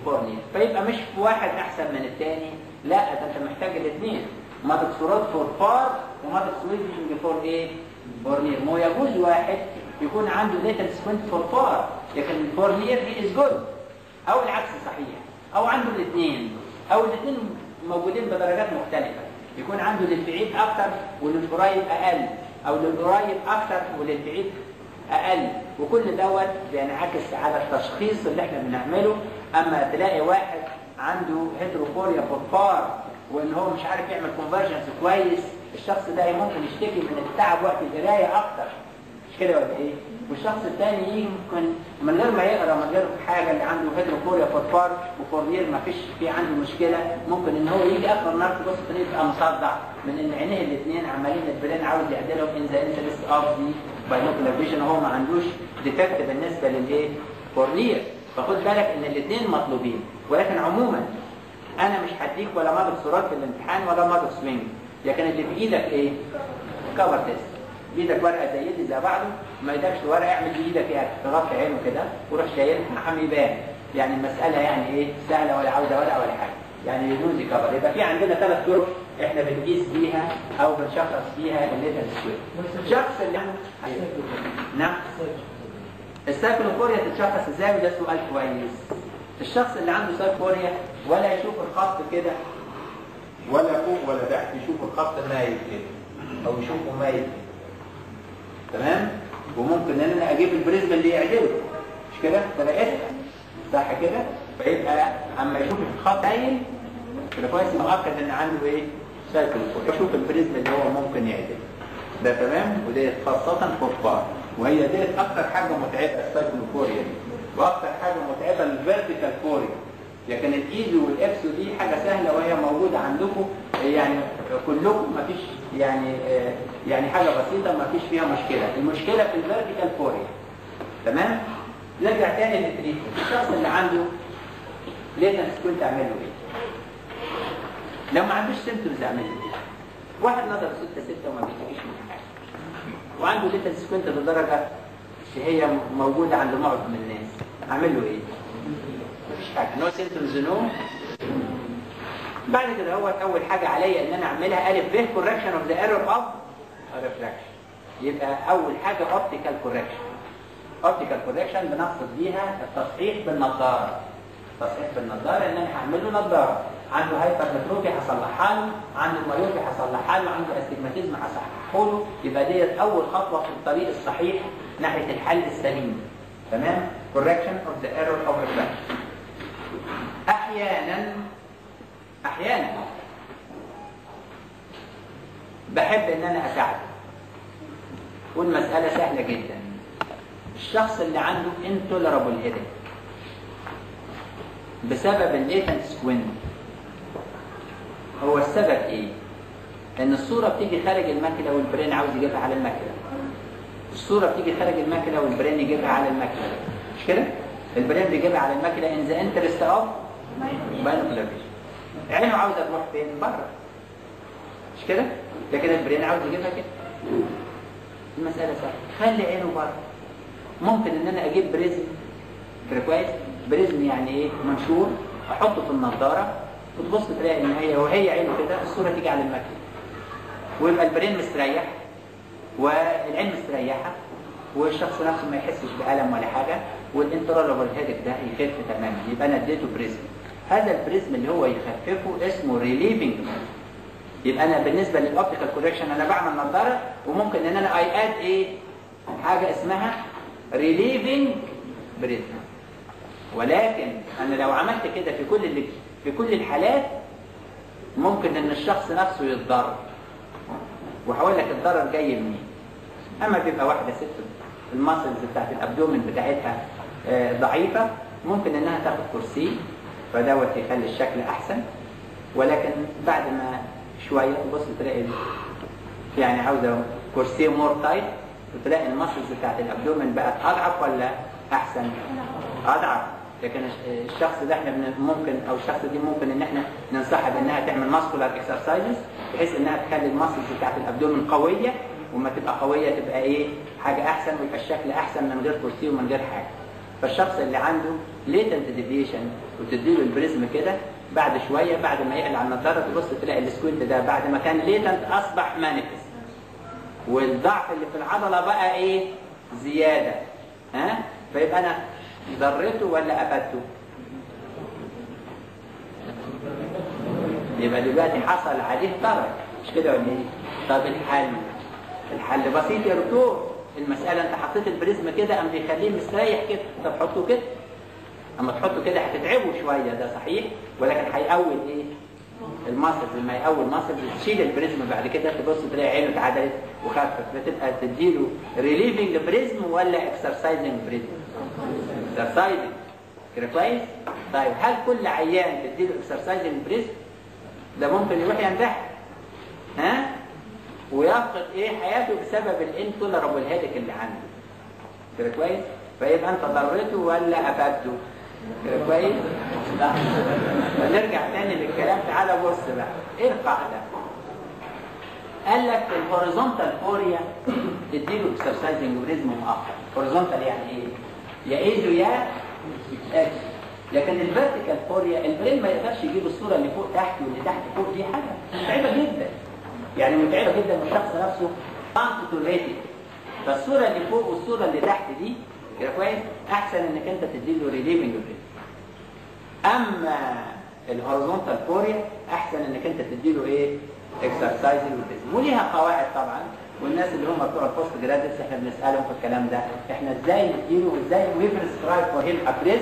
for near فيبقى مش واحد أحسن من الثاني لا ده أنت محتاج الاثنين. Maddox rod for far و Maddox wing for إيه؟ for near مو يجوز واحد يكون عنده latent squint for far لكن for near he is good أو العكس صحيح. أو عنده الاثنين. أو الاثنين موجودين بدرجات مختلفة. يكون عنده للبعيد أكتر وللقريب أقل أو للقريب أكتر وللبعيد أقل. وكل دوت بينعكس على التشخيص اللي إحنا بنعمله. أما تلاقي واحد عنده heterophoria for far وإن هو مش عارف يعمل convergence كويس الشخص ده ممكن يشتكي من التعب وقت القراية أكتر مش كده ولا إيه؟ والشخص الثاني يمكن من غير ما يقرأ من غير حاجة اللي عنده heterophoria for far و for near ما فيش في عنده مشكلة. ممكن إن هو يجي اخر النهار تبص تلاقيه يبقى مصدع. من إن عينيه الاثنين عمالين ال brain عاوز يعدلهم in the interest of the binocular vision وهو ما عندوش defect بالنسبة للإيه؟ for near فخد بالك إن الاثنين مطلوبين. ولكن عموما أنا مش هديك ولا Maddox rod في الامتحان ولا Maddox wing لكن اللي في إيدك إيه؟ cover test بايدك ورقة زي دي زي بعضه ما يدكش ورقة اعمل بايدك يعني تغطي عينه كده وروح شايلها عم يبان يعني المسألة يعني إيه؟ سهلة ولا عاوزة ورقة ولا حاجة. يعني يجوز cover يبقى في عندنا ثلاث طرق إحنا بنقيس بيها أو بنشخص بيها ال latent squint الشخص اللي نعم. ال cyclophoria تتشخص إزاي وده سؤال كويس. الشخص اللي عنده cyclophoria ولا يشوف الخط كده. ولا فوق ولا تحت يشوف الخط مايل كده أو يشوفه مايل كده تمام؟ وممكن إن أنا أجيب ال prism اللي يعدله مش كده؟ ده بقيتها صح كده؟ فيبقى اما يشوف الخط مايل كده كويس مؤكد إن عنده إيه؟ cyclophoria يشوف ال prism اللي هو ممكن يعدله ده تمام؟ وديت خاصة كفار وهي ديت أكتر حاجة متعبة ال cyclophoria دي وأكتر حاجة متعبة ال vertical phoria لكن الإيزي والإكسو دي حاجة سهلة وهي موجودة عندكم. يعني كلكم مفيش يعني آه يعني حاجة بسيطة مفيش فيها مشكلة المشكلة في ال vertical phoria تمام؟ نرجع تاني لل treatment الشخص اللي عنده latent كنت أعمل له إيه؟ لو ما عندوش symptoms أعمل له إيه؟ واحد نظر ستة ستة وما بيشتكيش من حاجة وعنده latent squint بالدرجة اللي هي موجودة عند معظم الناس أعمل له إيه؟ مفيش حاجة no symptoms no بعد كده هو أول حاجة عليا إن أنا أعملها ألف ب correction of the error of refraction يبقى أول حاجة optical correction optical correction بنقصد بيها التصحيح بالنظارة. تصحيح بالنظارة إن أنا هعمل له نظارة. عنده hypermetropia هصلحها له. عنده myopia هصلحها له. عنده astigmatism هصححه له. يبقى ديت أول خطوة في الطريق الصحيح ناحية الحل السليم. تمام؟ Correction of the error of refraction. أحيانا أحيانا بحب إن أنا أساعده والمسألة سهلة جدا الشخص اللي عنده intolerable headache بسبب ال latent squint هو السبب إيه؟ ان الصورة بتيجي خارج ال macula وال brain عاوز يجيبها على ال macula. الصورة بتيجي خارج ال macula وال brain يجيبها على ال macula. مش كده؟ ال brain بيجيبها على ال macula in the interest of binocular عينه عاوزه تروح فين؟ بره. مش كده؟ لكن ال brain عاوز يجيبها كده. المسألة سهله، خلي عينه بره. ممكن إن أنا أجيب prism كويس؟ prism يعني إيه؟ منشور أحطه في النضارة وتبص تلاقي إن هي وهي عينه كده الصورة تيجي على ال macula ويبقى ال brain مستريح والعين مستريحة والشخص نفسه ما يحسش بألم ولا حاجة وال intolerable headache ده يخف تماما يبقى أنا اديته prism هذا ال prism اللي هو يخففه اسمه relieving يبقى أنا بالنسبة لل optical correction أنا بعمل نظارة وممكن إن أنا I add إيه حاجة اسمها relieving prism. ولكن أنا لو عملت كده في كل اللي في كل الحالات ممكن إن الشخص نفسه يتضرر. وهقول لك الضرر جاي منين. أما بيبقى واحدة ست ال muscles بتاعت ال abdomen بتاعتها ضعيفة ممكن إنها تاخد corset. فدوت يخلي الشكل أحسن. ولكن بعد ما شوية تبص تلاقي يعني عاوزه corset more tight وتلاقي ال muscles بتاعت ال abdomen بقت أضعف ولا أحسن؟ أضعف. لكن الشخص ده إحنا ممكن أو الشخص دي ممكن إن إحنا ننصحها بإنها تعمل muscular exercises بحيث إنها تخلي ال muscles بتاعت ال abdomen قوية وما تبقى قوية تبقى إيه حاجة أحسن ويبقى الشكل أحسن من غير corset ومن غير حاجة. فالشخص اللي عنده latent deviation وتديله ال prism كده بعد شوية بعد ما يقلع النضاره تبص تلاقي ال squint ده بعد ما كان latent أصبح manifest والضعف اللي في العضلة بقى إيه؟ زيادة. ها؟ فيبقى أنا ضرته ولا أفدته؟ يبقى دلوقتي حصل عليه ضرر مش كده ولا إيه طب الحل. الحل بسيط يا دكتور. المسألة أنت حطيت ال prism كده قام بيخليه مستريح كده. طب حطه كده. أما تحطه كده هتتعبه شوية ده صحيح. ولكن هيقوي إيه؟ ال muscle لما يقوي ال muscle تشيل ال prism بعد كده تبص تلاقي عينه اتعدلت وخفت. فتبقى تديله relieving prism ولا exercising prism exercising كده كويس؟ طيب هل كل عيان تديله exercising prism ده ممكن يروح ينتحر ها؟ ويفقد إيه حياته بسبب ال intolerable headache اللي عنده. كده كويس؟ فيبقى انت ضريته ولا افدته كده كويس؟ نرجع تاني للكلام تعالى بص بقى. إيه القاعدة؟ قال لك ال horizontal phoria تديله exercising prism مؤخر horizontal يعني إيه؟ يا eso يا إكس لكن ال vertical phoria ال brain ما يقدرش يجيب الصورة اللي فوق تحت واللي تحت فوق دي حاجة متعبه جدا. يعني متعبة جدا الشخص نفسه concentrated فالصورة اللي فوق والصورة اللي تحت دي كده كويس أحسن إنك أنت تديله relieving أما ال horizontal phoria أحسن إنك أنت تديله إيه؟ exercising prism وليها قواعد طبعا. والناس اللي هم بتوع ال post graduates إحنا بنسألهم في الكلام ده. إحنا إزاي نديله وازاي we prescribe for him a prism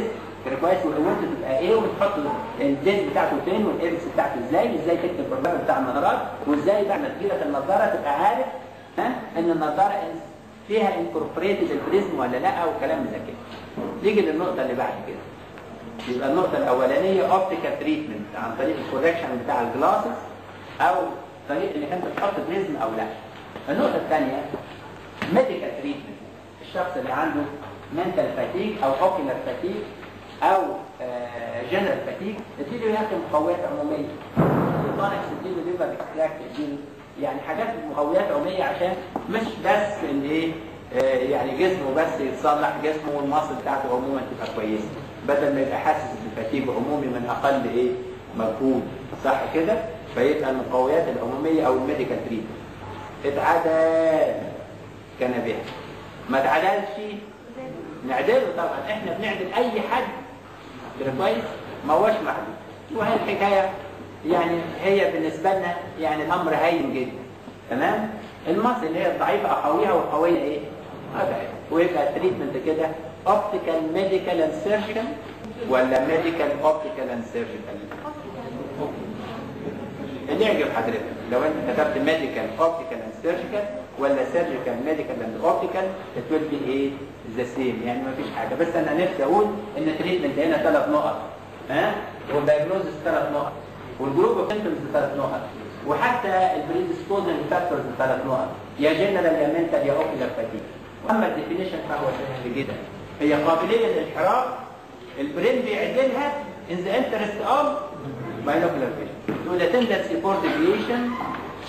كويس. وقوته تبقى إيه ونحط ال base بتاعته فين والايركس بتاعته إزاي وإزاي تكتب ال program بتاع النظارات وإزاي بعد ما تجيلك النظارة تبقى عارف ها إن النظارة فيها incorporated ال prism ولا لأ وكلام زي كده. نيجي للنقطة اللي بعد كده. يبقى النقطة الأولانية optical treatment عن طريق ال correction بتاع ال glasses أو طريق إنك أنت تحط prism أو لأ. النقطة الثانية medical treatment الشخص اللي عنده mental fatigue أو ocular fatigue أو general fatigue اديله يا أخي مقويات عمومية. tonics اديله liver extract اديله يعني حاجات مقويات عمومية عشان مش بس إن إيه يعني جسمه بس يتصلح جسمه وال muscle بتاعته عموما تبقى كويسة. بدل ما يبقى حاسس ب fatigue عمومي من أقل إيه مجهود. صح كده؟ فيبقى المقويات العمومية أو ال medical treatment. اتعدل كان بها ما اتعدلش نعدله طبعا. إحنا بنعدل أي حد كده كويس؟ ما هوش محدود. وهي الحكاية يعني هي بالنسبة لنا يعني الأمر هين جدا. تمام؟ ال muscle اللي هي الضعيفة أقويها والقويه إيه؟ اضعف ويبقى ال treatment كده optical medical surgical ولا medical optical surgical اللي يعجب حضرتك لو أنت كتبت medical optical surgical ولا surgical medical and optical it will be إيه the same يعني ما فيش حاجة. بس أنا نفسي أقول إن ال treatment هنا ثلاث نقط. ها؟ وال diagnosis ثلاث نقط. وال group of symptoms ثلاث نقط. وحتى ال predisposing factors ثلاث نقط. يا جنرال يا mental يا ocular fatigue اما ال definition فهو سهل جدا هي قابلية للانحراف ال brain بيعدلها in the interest of binocular vision. To the tendency for deviation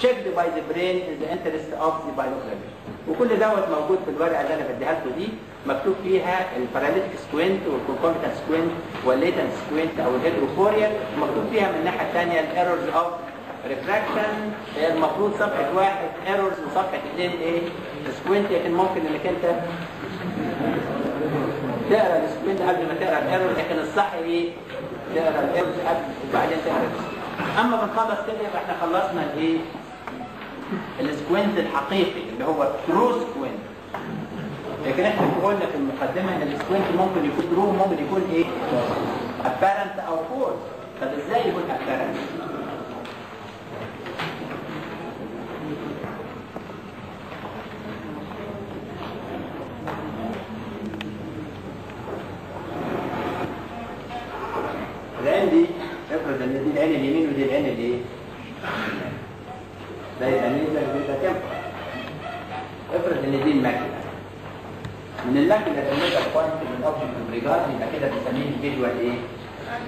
by the brain in the interest of the binocular vision وكل دوت موجود في الورقة اللي أنا بديها لكم دي مكتوب فيها ال paralytic squint وال concomitant squint وال latent squint أو ال heterophoria ومكتوب فيها من الناحية الثانية ال errors of refraction المفروض صفحة واحد errors وصفحه اثنين إيه؟ squint لكن ممكن إنك أنت تقرأ ال squint قبل ما تقرأ ال error لكن الصح إيه؟ تقرأ ال errors قبل وبعدين تقرأ أما بنخلص كده يبقى إحنا خلصنا الايه ال squint الحقيقي اللي هو true squint لكن إحنا قلنا في المقدمة إن ال squint ممكن يكون true ممكن يكون إيه؟ apparent أو false طب إزاي يكون apparent العين دي افرض إن دي العين اليمين ودي العين الإيه؟ ده يبقى كم افرض ان دي ال macula. من ال macula لل nodal point من object regard يبقى كده بنسميه ال visual إيه؟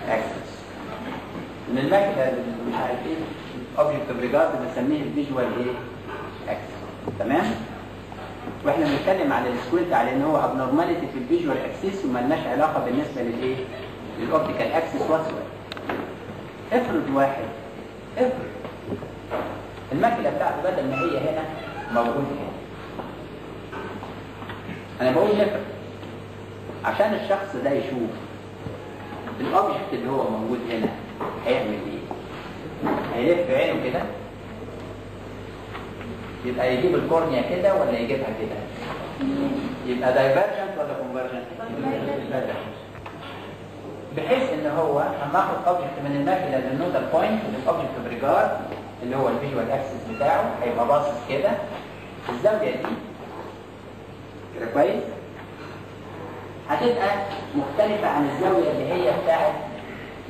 axis من ال macula مش عارف إيه object regard بنسميه ال visual إيه؟ axis تمام؟ وإحنا بنتكلم على ال squint على ان هو abnormality في ال visual axis ومالناش علاقة بالنسبة للايه لل optical axis واتس افرض واحد افرض ال macula بتاعته بدل ما هي هنا موجودة هنا. أنا بقول افرض عشان الشخص ده يشوف ال object اللي هو موجود هنا هيعمل إيه. هيلف عينه كده. يبقى يجيب ال cornea كده ولا يجيبها كده؟ يبقى divergent ولا convergent بحيث إن هو اما اخد object من ال macula لل nodal point لل object regard اللي هو ال visual axis بتاعه هيبقى باصص كده الزاويه دي كده كويس هتبقى مختلفة عن الزاوية اللي هي بتاعت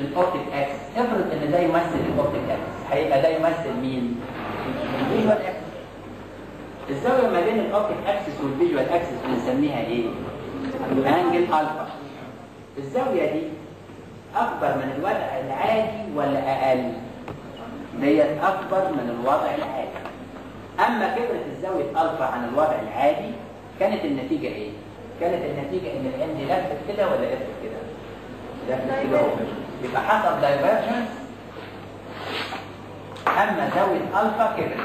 ال optic axis افرض إن ده يمثل ال optic axis هيبقى ده يمثل مين؟ ال visual axis الزاوية ما بين ال optic axis وال visual axis بنسميها إيه؟ angle alpha الزاوية دي أكبر من الوضع العادي ولا أقل؟ ديت أكبر من الوضع العادي. أما كبرت الزاوية الفا عن الوضع العادي كانت النتيجة إيه؟ كانت النتيجة إن العين دي لفت كده ولا لفت كده. لفت كده اهو يبقى حصل divergence أما زاوية ألفا كبرت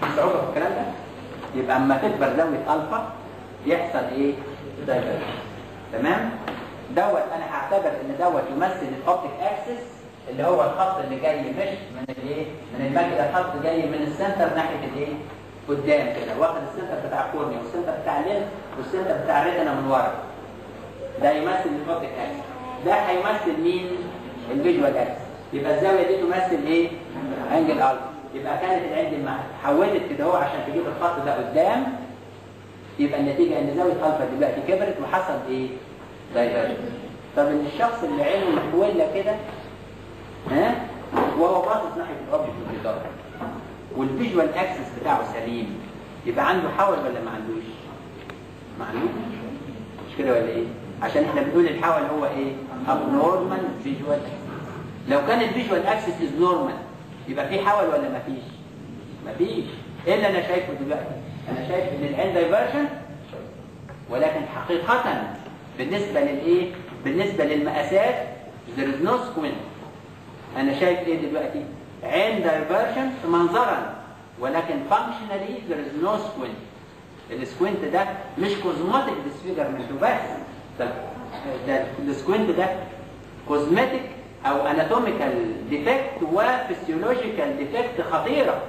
في صعوبه في الكلام ده؟ يبقى أما تكبر زاوية ألفا يحصل إيه؟ divergence تمام؟ دوت أنا هعتبر إن دوت يمثل ال optic axis اللي هو الخط اللي جاي مش من الايه؟ من ال macula الخط جاي من ال center ناحية الايه؟ قدام كده. واخد السنتر بتاع الكورنيا والسنتر بتاع الليل والسنتر بتاع الريتنا من ورا. ده يمثل ال optic axis ده هيمثل مين؟ ال visual axis يبقى الزاوية دي تمثل إيه؟ angle alpha يبقى كانت لما حولت كده اهو عشان تجيب الخط ده قدام. يبقى النتيجة ان زاوية الفا دلوقتي كبرت وحصل إيه؟ divergence طب إن الشخص اللي عينه محولة كده ها وهو باصص ناحية ال object البيضاء وال visual axis بتاعه سليم يبقى عنده حول ولا ما عندوش؟ ما عندوش مش كده ولا إيه؟ عشان إحنا بنقول الحول هو إيه؟ abnormal visual axis لو كان ال visual axis is normal يبقى في حول ولا ما فيش؟ ما فيش إيه اللي أنا شايفه دلوقتي؟ أنا شايف إن العين divergent ولكن حقيقة بالنسبة للإيه؟ بالنسبة للمقاسات there is no squint أنا شايف إيه دلوقتي عين divergent منظرا ولكن functionally there is no squint. ال squint ده مش cosmetic disfigurement بس ده, ال squint ده cosmetic أو anatomical defect و physiological defect خطيرة.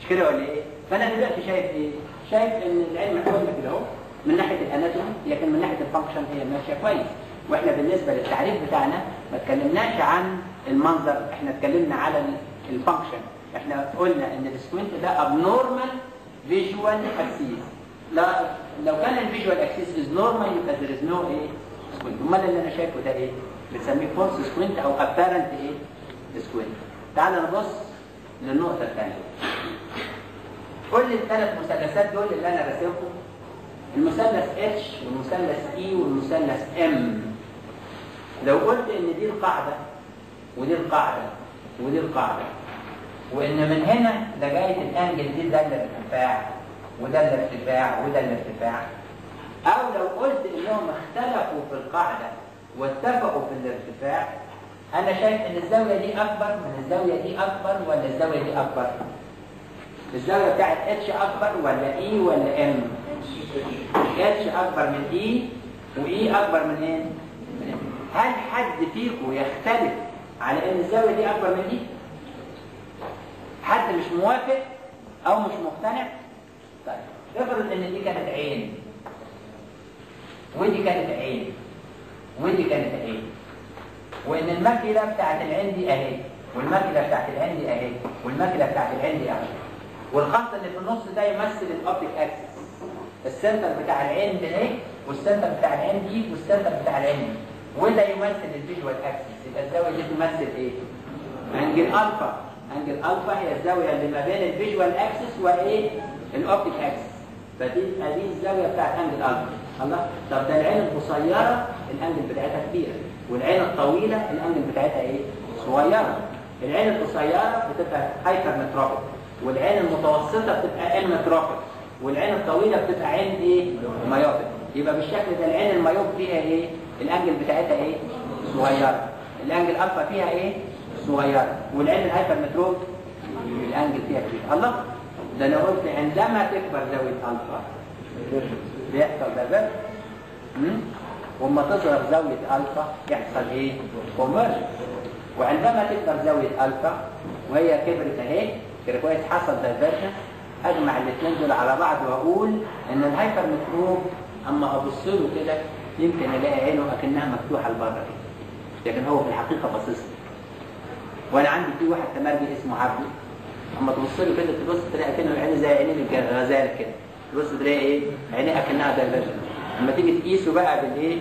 مش كده ولا إيه؟ فأنا دلوقتي شايف إيه؟ شايف إن العين محولة كده أهو من ناحية ال anatomy لكن من ناحية ال function هي ماشية كويس. وإحنا بالنسبة للتعريف بتاعنا ما اتكلمناش عن المنظر إحنا اتكلمنا على ال function إحنا قلنا إن ال squint ده abnormal visual axis. لا لو كان ال visual axis is normal يبقى there is no إيه؟ squint أمال اللي أنا شايفه ده إيه؟ بنسميه false squint أو apparent إيه؟ squint تعال نبص للنقطة الثانية. كل الثلاث مثلثات دول اللي أنا راسمهم. المثلث اتش والمثلث اي والمثلث ام لو قلت إن دي القاعدة ودي القاعدة ودي القاعدة. وإن من هنا لغاية ال angle دي ده الارتفاع وده الارتفاع وده الارتفاع أو لو قلت انهم اختلفوا في القاعدة واتفقوا في الارتفاع أنا شايف إن الزاوية دي أكبر من الزاوية دي أكبر ولا الزاوية دي أكبر؟ الزاوية بتاعت اتش أكبر ولا اي ولا ام اتش أكبر من اي واي أكبر من إيه؟ من M. هل حد فيكم يختلف على إن الزاوية دي أكبر من دي؟ حد مش موافق أو مش مقتنع؟ طيب افرض إن دي كانت عين. ودي كانت عين. ودي كانت عين. وإن ال macula بتاعت العين دي أهي. وال macula بتاعت العين دي أهي. وال macula بتاعت العين دي أهي. والخط اللي في النص ده يمثل الاوبتيك اكسس السنتر بتاع العين ده والسنتر بتاع العين دي والسنتر بتاع العين دي. وده يمثل ال visual axis يبقى الزاويه دي تمثل إيه؟ angle alpha angle alpha هي الزاويه اللي ما بين ال visual axis وإيه؟ ال optic axis فدي ادي الزاوية بتاعت angle alpha الله طب ده العين القصيرة ال angle بتاعتها كبيرة والعين الطويلة ال angle بتاعتها إيه؟ صغيرة العين القصيرة بتبقى hypermetropic والعين المتوسطة بتبقى emmetropic والعين الطويلة بتبقى عين إيه؟ myopic يبقى بالشكل ده العين ال myope فيها إيه؟ ال angle بتاعتها إيه؟ صغيرة ال angle alpha فيها إيه؟ صغيرة. والعين ال hypermetrope ال angle فيها كبير الله؟ ده أنا قلت عندما تكبر زاويه الفا بيحصل ده وأما تصغر زاويه الفا يحصل إيه؟ convergence وعندما تكبر زاويه الفا وهي كبرت اهي كده كويس. حصل divergence أجمع الاثنين دول على بعض وأقول إن ال hypermetrope أما أبص له كده يمكن ألاقي عينه أكنها مفتوحة لبره كده. لكن هو في الحقيقة باصص وأنا عندي في واحد تمرجي اسمه عبده. أما تبص له كده تبص تلاقي كأنه عينه زي عينين الغزاله كده تبص تلاقي إيه؟ عينيه أكنها divergent أما تيجي تقيسه بقى بالإيه؟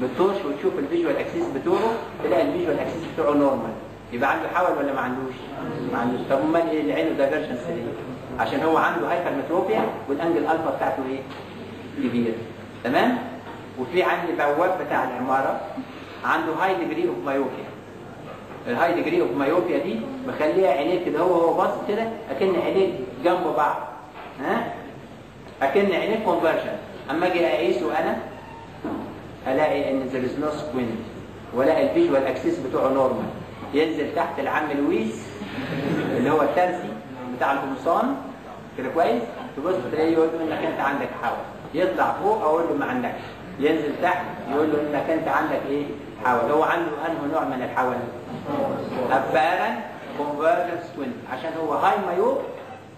بال torch وتشوف ال visual axis بتوعه تلاقي ال visual axis بتوعه normal يبقى عنده حول ولا ما عندوش؟ ما عندوش. طب أمال إيه اللي عينه divergence ليه؟ عشان هو عنده hypermetropia وال angle alpha بتاعته إيه؟ كبير. تمام؟ وفي عندي بواب بتاع العمارة. عنده high degree of myopia ال high degree of myopia دي مخليها عينيه كده هو هو باص كده أكن عينيه جنب بعض. ها؟ أكن عينيه convergent أما أجي اقيسه أنا ألاقي إن there is no squint والاقي ال visual axis بتوعه normal ينزل تحت العم لويس اللي هو الترزي بتاع القمصان كده كويس؟ تبص تلاقيه يقول له إنك أنت عندك حول يطلع فوق أقول له ما عندكش. ينزل تحت يقول له إنك أنت عندك إيه؟ حول هو عنده أنه نوع من الحول. apparent convergent squint عشان هو high myope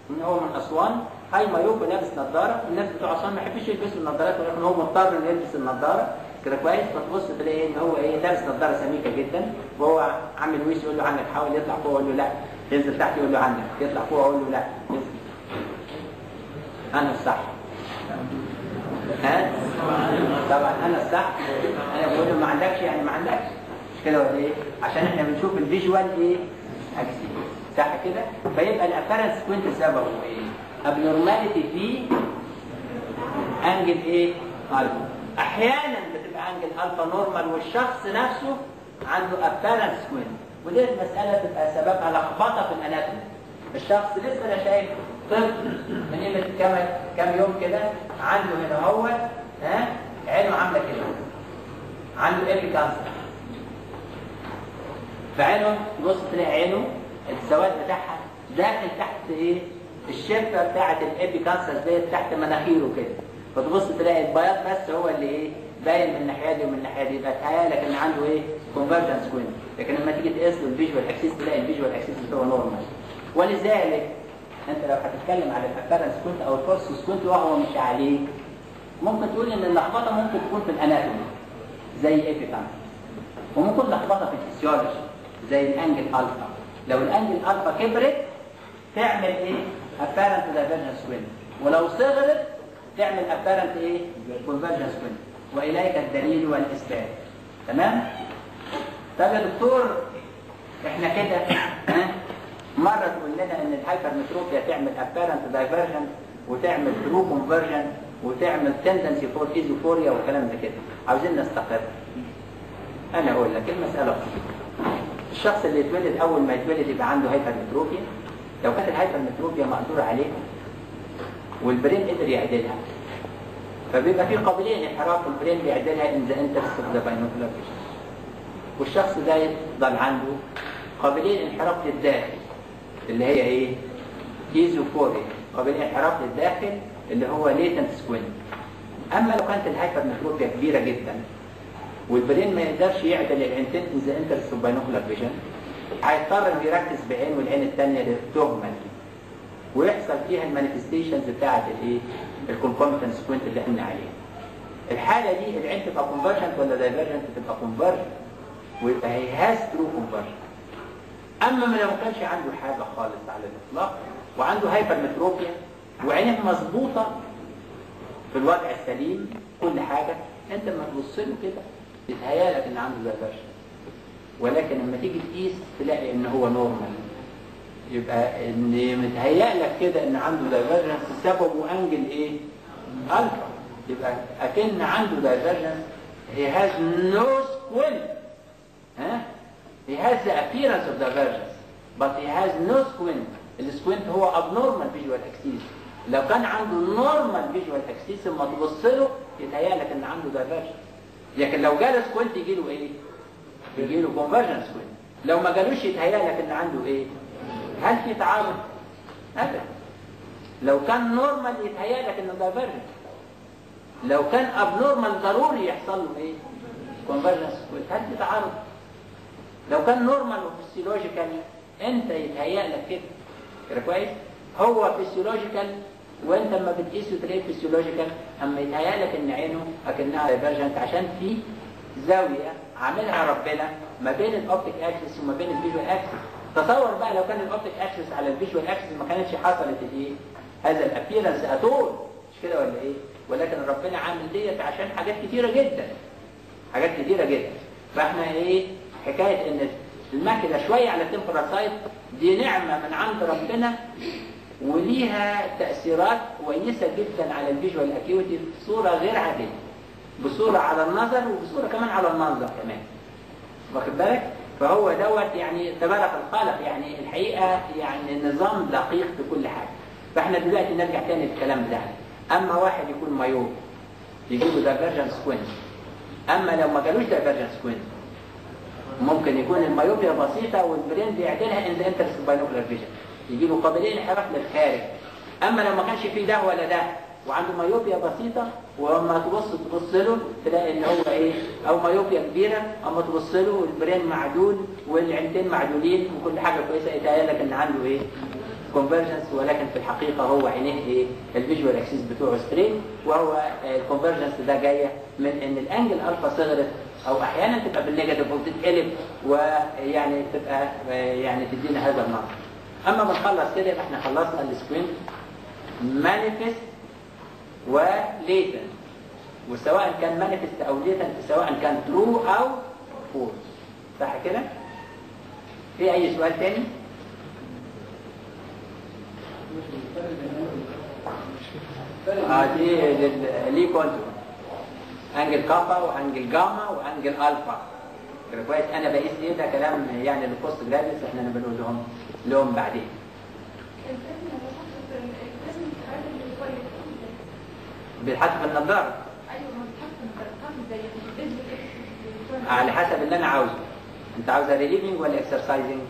ان هو من أسوان. high myope ولابس نظارة. الناس بتوع أسوان ما يحبش يلبسوا النظارات ولكن هو مضطر إنه يلبس النظارة. كده كويس؟ فتبص تلاقي إن هو إيه لابس نظارة سميكة جدا. وهو عامل ويش يقول له عندك حاول يطلع فوق يقول له لا. ينزل تحت يقول له عندك يطلع فوق يقول له لا. ينزل. أنا الصح ها؟ طبعا أنا الصح أنا بقول له ما عندكش يعني ما عندكش. مش كده ولا إيه؟ عشان إحنا بنشوف ال visual إيه؟ axis صح كده؟ فيبقى ال apparent squint سببه إيه؟ abnormality في angle إيه؟ ألفا. أحيانا بتبقى angle alpha normal والشخص نفسه عنده apparent squint ودي المساله تبقى سببها لخبطة في ال anatomy. الشخص لسه أنا شايف طفل من قيمة كام كام يوم كده عنده هنا هو ها عينه عاملة كده. عنده epicanthus فعينه تبص تلاقي عينه السواد بتاعها داخل تحت إيه؟ الشفه بتاعه ال epicanthus ديت تحت مناخيره كده. فتبص تلاقي البياض بس هو اللي إيه؟ باين من الناحية دي ومن الناحية دي. يبقى ان عنده إيه؟ convergent squint لكن لما تيجي تقيس له ال visual axis تلاقي ال visual axis بتاعه normal ولذلك انت لو هتتكلم على ال apparent squint أو ال false squint وهو مش عليك ممكن تقول إن اللخبطة ممكن تكون في ال anatomy زي epicanthus وممكن لخبطة في الفسيولوجي زي ال angle alpha لو ال angle alpha كبرت تعمل إيه؟ apparent divergent squint ولو صغرت تعمل apparent إيه؟ convergent squint وإليك الدليل والإثبات. تمام؟ طب يا دكتور إحنا كده ها؟ مرة تقول لنا إن ال hypermetropia تعمل apparent divergence وتعمل true convergence وتعمل tendency for esophoria وكلام ده كده. عاوزين نستقر. أنا أقول لك المسألة بسيطه الشخص اللي يتولد أول ما يتولد يبقى عنده hypermetropia لو كانت ال hypermetropia مقدور عليها وال brain قدر يعدلها. فبيبقى في قابلية انحراف وال brain بيعدلها in the interest of the binocular والشخص ده يفضل عنده قابلية انحراف للداخل اللي هي إيه؟ esophoria قابليه انحراف للداخل اللي هو latent squint أما لو كانت ال hypermetropia كبيرة جدا وال brain ما يقدرش يعدل العينتين in the interest of binocular vision هيضطر إنه يركز بعين والعين الثانية للتهمه دي ويحصل فيها ال manifestations بتاعت الإيه؟ ال concomitant squint اللي قلنا عليها. الحالة دي العين تبقى convergent ولا divergent تبقى convergent ويبقى هي has true convergent. أما ما لو كانش عنده حاجة خالص على الإطلاق وعنده hypermetropia وعينيه مظبوطة في الوضع السليم كل حاجة أنت لما تبص له كده. يتهيألك إن عنده divergent. ولكن لما تيجي تقيس تلاقي إن هو normal يبقى إن متهيأ لك كده إن عنده divergence سببه angle إيه؟ الفا يبقى أكن عنده divergence he has no squint ها؟ He has the appearance of divergence but he has no squint ال squint هو abnormal visual axis لو كان عنده normal visual axis لما تبص له يتهيأ لك إن عنده divergence لكن لو جاله squint يجي له إيه؟ يجي له convergent squint لو ما جالوش يتهيأ لك إن عنده إيه؟ هل في تعارض؟ ابدا لو كان normal يتهيأ لك إنه divergent لو كان normal ضروري يحصل له إيه؟ convergence هل في تعارض؟ لو كان normal و physiological أنت يتهيأ لك كده. كده كويس؟ هو physiological وأنت لما بتقيسه تلاقيه physiological أما يتهيأ لك إن عينه أكنها divergent عشان في زاوية عاملها ربنا ما بين ال optic axis وما بين ال visual axis تصور بقى لو كان ال optic axis على ال visual axis ما كانتش حصلت الايه هذا ال appearance at all مش كده ولا إيه؟ ولكن ربنا عامل ديت عشان حاجات كتيرة جدا. حاجات كتيرة جدا. فإحنا إيه؟ حكاية إن ال macula شوية على ال temporal side دي نعمة من عند ربنا وليها تأثيرات كويسة جدا على ال visual acuity بصورة غير عادية. بصورة على النظر وبصورة كمان على المنظر كمان. واخد بالك؟ فهو دوت يعني تبارك الخالق يعني الحقيقة يعني نظام دقيق في كل حاجة. فإحنا دلوقتي نرجع تاني للكلام بتاعنا أما واحد يكون myope يجيله divergent squint أما لو ما جالوش divergent squint ممكن يكون ال myopia بسيطة وال brain بيعدلها in the interest binocular vision. يجي له قابليه انحراف للخارج. أما لو ما كانش فيه ده ولا ده وعنده myopia بسيطة ولما تبص تبص له تلاقي إن هو إيه أو myopia كبيرة أما تبص له ال brain معدول والعينتين معدولين وكل حاجة كويسة يتهيأ لك إن عنده إيه convergence ولكن في الحقيقة هو عينيه إيه ال visual axis بتوعه straight وهو ال convergence ده جاية من إن ال angle alpha صغرت أو أحيانا تبقى بال negative وتتقلب ويعني تبقى يعني تدينا هذا المنظر أما بنخلص كده يبقى إحنا خلصنا ال squint manifest و latent وسواء كان manifest أو latent سواء كان true أو false صح كده؟ في أي سؤال تاني؟ آه دي ليه كونتور angle kappa و angle gamma و angle alpha. كويس أنا بقيس إيه؟ ده كلام يعني ال post graduates إحنا بنقول لهم لهم بعدين. في النظاره على حسب اللي أنا عاوزه. أنت عاوزها relieving ولا exercising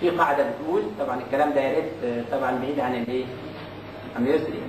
في قاعدة بتقول طبعا الكلام ده يا ريت آه، طبعا بعيد عن الإيه؟ عن اليسري